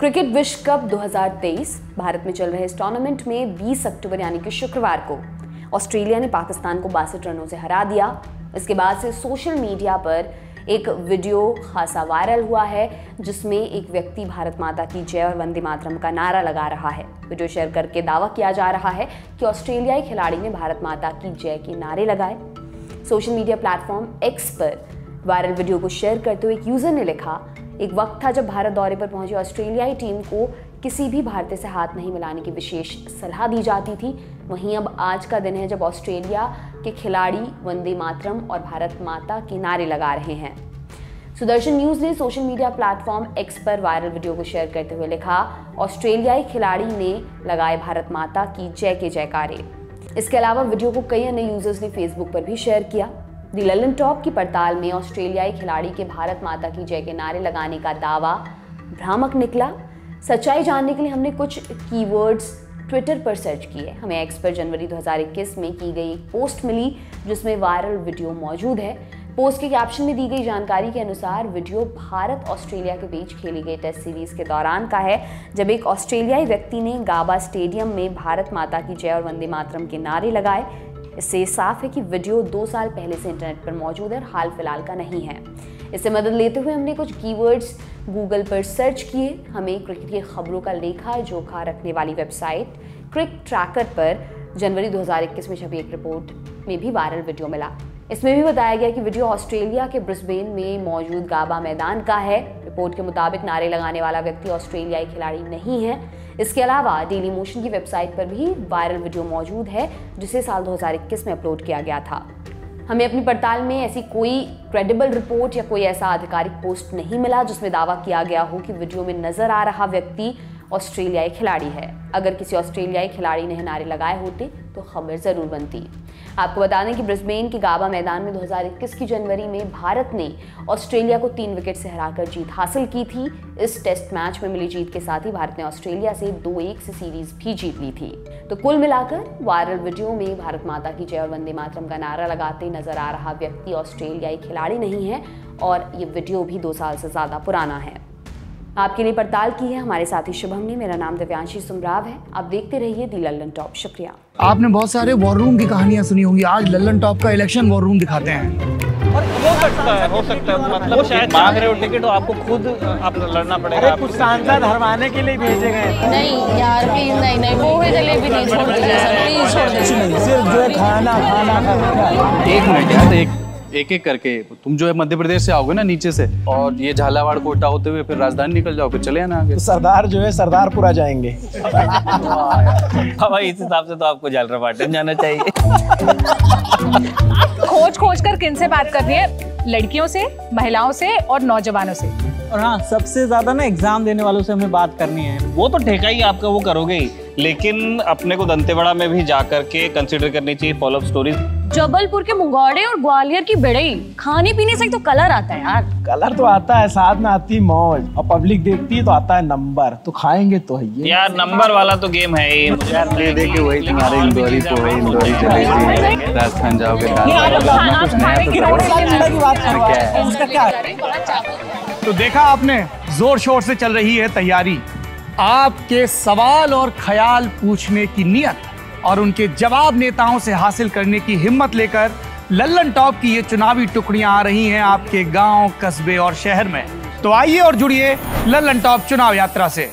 Cricket विश्व cup 2023 Bharat में चल रहे इस टूर्नामेंट में 20 अक्टूबर यानी कि शुक्रवार को ऑस्ट्रेलिया ने पाकिस्तान को बासठ रनों से हरा दिया। इसके बाद से सोशल मीडिया पर एक वीडियो खासा वायरल हुआ है, जिसमें एक व्यक्ति भारत माता की जय और वंदे मातरम का नारा लगा रहा है। वीडियो शेयर करके दावा किया जा रहा है कि ऑस्ट्रेलियाई खिलाड़ी ने भारत माता की जय के नारे लगाए। सोशल मीडिया प्लेटफॉर्म एक्स पर वायरल वीडियो को शेयर करते हुए एक यूज़र ने लिखा एक वक्त था जब भारत दौरे पर पहुँची ऑस्ट्रेलियाई टीम को किसी भी भारतीय से हाथ नहीं मिलाने की विशेष सलाह दी जाती थी। वहीं अब आज का दिन है जब ऑस्ट्रेलिया के खिलाड़ी वंदे मातरम और भारत माता के नारे लगा रहे हैं। सुदर्शन न्यूज़ ने सोशल मीडिया प्लेटफॉर्म एक्स पर वायरल वीडियो को शेयर करते हुए लिखा, ऑस्ट्रेलियाई खिलाड़ी ने लगाए भारत माता की जय के जयकारे। इसके अलावा वीडियो को कई अन्य यूज़र्स ने फेसबुक पर भी शेयर किया। दी ललन टॉप की पड़ताल में ऑस्ट्रेलियाई खिलाड़ी के भारत माता की जय के नारे लगाने का दावा। भ्रामक निकला। सच्चाई जानने के लिए हमने कुछ कीवर्ड्स ट्विटर पर सर्च किए हमें एक्स पर जनवरी 2021 में की गई एक पोस्ट मिली, जिसमें वायरल वीडियो मौजूद है। पोस्ट के कैप्शन में दी गई जानकारी के अनुसार वीडियो भारत ऑस्ट्रेलिया के बीच खेली गई टेस्ट सीरीज़ के दौरान का है, जब एक ऑस्ट्रेलियाई व्यक्ति ने गाबा स्टेडियम में भारत माता की जय और वंदे मातरम के नारे लगाए। इससे साफ़ है कि वीडियो दो साल पहले से इंटरनेट पर मौजूद है और हाल फ़िलहाल का नहीं है। इससे मदद लेते हुए हमने कुछ कीवर्ड्स गूगल पर सर्च किए। हमें क्रिकेट की खबरों का लेखा, जोखा रखने वाली वेबसाइट क्रिक ट्रैकर पर जनवरी 2021 में छपी एक रिपोर्ट में भी वायरल वीडियो मिला। इसमें भी बताया गया कि वीडियो ऑस्ट्रेलिया के ब्रिस्बेन में मौजूद गाबा मैदान का है। रिपोर्ट के मुताबिक नारे लगाने वाला व्यक्ति ऑस्ट्रेलियाई खिलाड़ी नहीं है। इसके अलावा डेली मोशन की वेबसाइट पर भी वायरल वीडियो मौजूद है, जिसे साल 2021 में अपलोड किया गया था। हमें अपनी पड़ताल में ऐसी कोई क्रेडिबल रिपोर्ट या कोई ऐसा आधिकारिक पोस्ट नहीं मिला, जिसमें दावा किया गया हो कि वीडियो में नज़र आ रहा व्यक्ति ऑस्ट्रेलियाई खिलाड़ी है। अगर किसी ऑस्ट्रेलियाई खिलाड़ी ने नारे लगाए होते तो खबर ज़रूर बनती। आपको बता दें कि ब्रिस्बेन के गाबा मैदान में 2021 की जनवरी में भारत ने ऑस्ट्रेलिया को तीन विकेट से हराकर जीत हासिल की थी। इस टेस्ट मैच में मिली जीत के साथ ही भारत ने ऑस्ट्रेलिया से दो एक से सीरीज़ भी जीत ली थी। तो कुल मिलाकर वायरल वीडियो में भारत माता की जय और वंदे मातरम का नारा लगाते नज़र आ रहा व्यक्ति ऑस्ट्रेलियाई खिलाड़ी नहीं है और ये वीडियो भी दो साल से ज़्यादा पुराना है। आपके लिए पड़ताल की है हमारे साथी शुभम ने मेरा नाम दिव्यांशी सुमराव है आप देखते रहिए दी लल्लन टॉप शुक्रिया आपने बहुत सारे वॉर रूम की कहानियाँ सुनी होंगी आज लल्लन टॉप का इलेक्शन वॉर रूम दिखाते हैं और हो सकता है हो सकता है मतलब वो शायद मांग रहे हो टिकट तो आपको खुद आप लड़ना पड़ेगा कुछ सांसद हरवाने के लिए भेजे गए नहीं यार प्लीज़ नहीं नहीं वो है जलेबी नहीं छोड़ दीजिए सर प्लीज़ छोड़ दीजिए सिर्फ़ जो है खाना खाना एक मिनट यार एक एक एक करके तुम जो है मध्य प्रदेश से आओगे ना नीचे से और ये झालावाड़ कोटा होते हुए फिर राजधानी निकल जाओगे चले आना आगे। तो सरदार जो है सरदारपुरा जाएँगे। हाँ भाई इस हिसाब से तो आपको झालरापाटन जाना चाहिए। खोज खोज कर किन से बात कर रही है लड़कियों से महिलाओं से और नौजवानों से। और हाँ सबसे ज़्यादा ना एग्ज़ाम देने वालों से हमें बात करनी है। वो तो ठेका ही आपका वो करोगे ही। लेकिन अपने को दंतेवाड़ा में भी जा करके कंसिडर करनी चाहिए फॉलोअप स्टोरीज जबलपुर के मुंगौड़े और ग्वालियर की बेड़ई। खाने पीने से तो कलर आता है यार। कलर तो आता है साथ में आती है मौज। और पब्लिक देखती है तो आता है नंबर। तो खाएँगे तो है ये। यार नंबर वाला तो गेम है ये। देखिए वही तुम्हारे इंदौरी को इंदौरी चलेगी राजस्थान जाओगे तो देखा आपने ज़ोर शोर से चल रही है तैयारी। आपके सवाल और ख्याल पूछने की नियत और उनके जवाब नेताओं से हासिल करने की हिम्मत लेकर लल्लन टॉप की ये चुनावी टुकड़ियाँ आ रही हैं आपके गाँव, कस्बे और शहर में। तो आइए और जुड़िए लल्लन टॉप चुनाव यात्रा से।